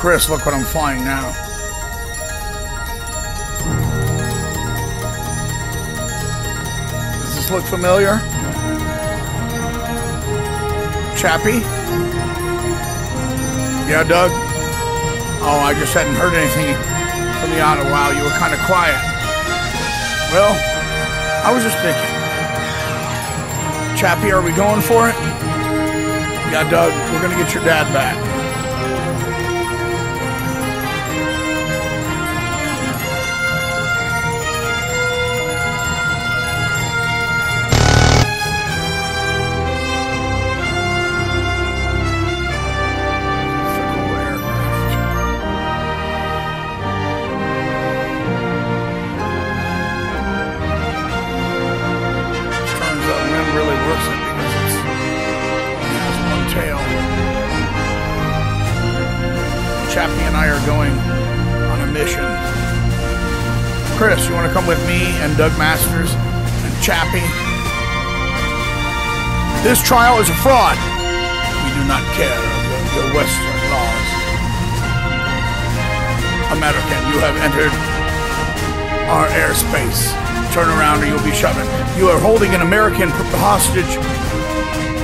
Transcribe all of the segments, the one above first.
Chris, look what I'm flying now. Does this look familiar? Chappie? Yeah, Doug? Oh, I just hadn't heard anything from you out a while. You were kind of quiet. Well, I was just thinking. Chappie, are we going for it? Yeah, Doug, we're going to get your dad back. Chappie and I are going on a mission. Chris, you want to come with me and Doug Masters and Chappie? This trial is a fraud. We do not care of your Western laws. American, you have entered our airspace. Turn around or you'll be shot. You are holding an American hostage,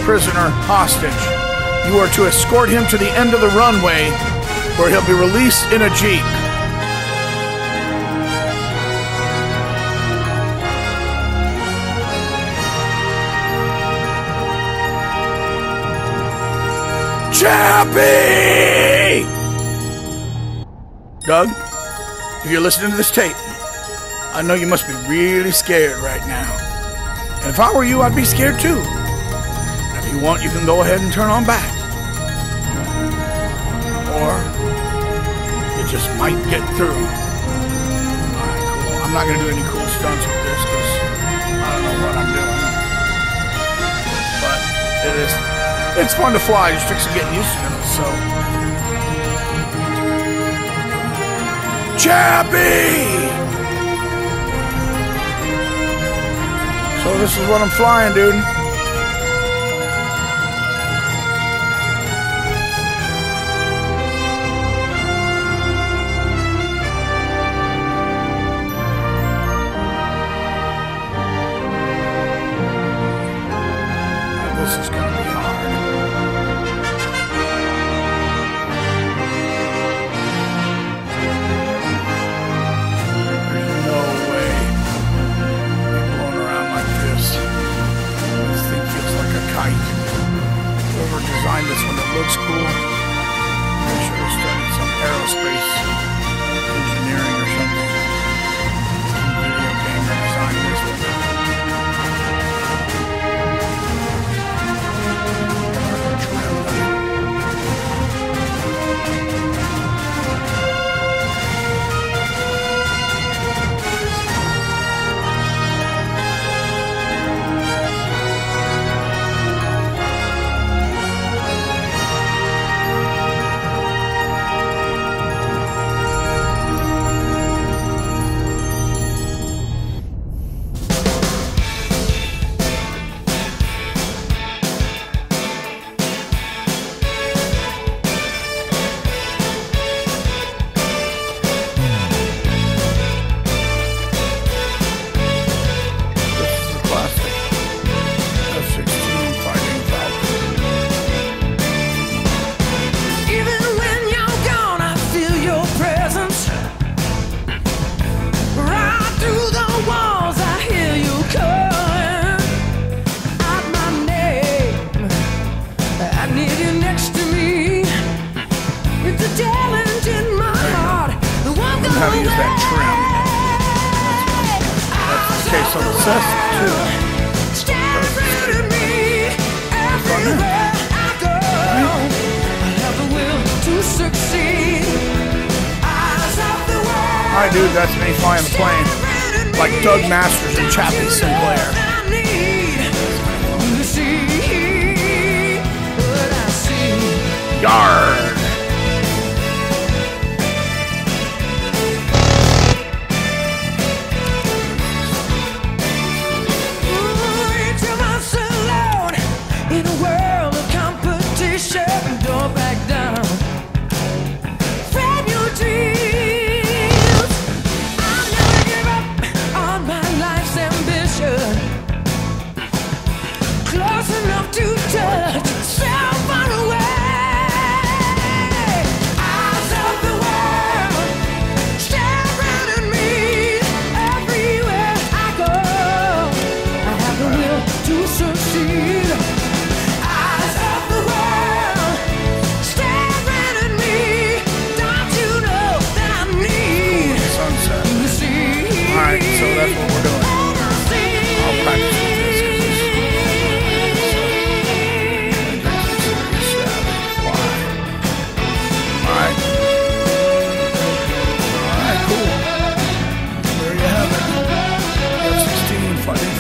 prisoner hostage. You are to escort him to the end of the runway where he'll be released in a Jeep. Chappie! Doug, if you're listening to this tape, I know you must be really scared right now. And if I were you, I'd be scared too. If you want, you can go ahead and turn on back. Just might get through. Alright, cool. I'm not gonna do any cool stunts with this because I don't know what I'm doing. But it is it's fun to fly, just took some getting used to it, so. Chappie! So this is what I'm flying, dude. This is gonna Learn how to use that trim. That's the case on the Cessna, too. Staring at me everywhere I go. I have the will to succeed. Eyes of the world. Hi, dude, that's me flying the plane. Like Doug Masters and Chappie Sinclair.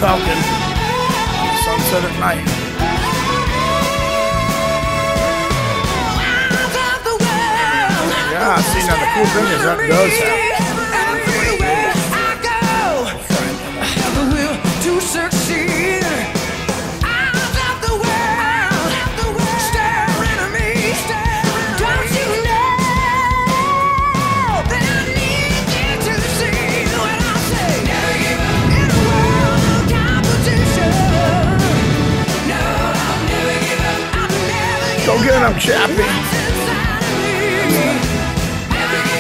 Falcon. Sunset at night. Ah, see, now the cool thing is that does happen. Everywhere I go, I will to succeed. No, I'll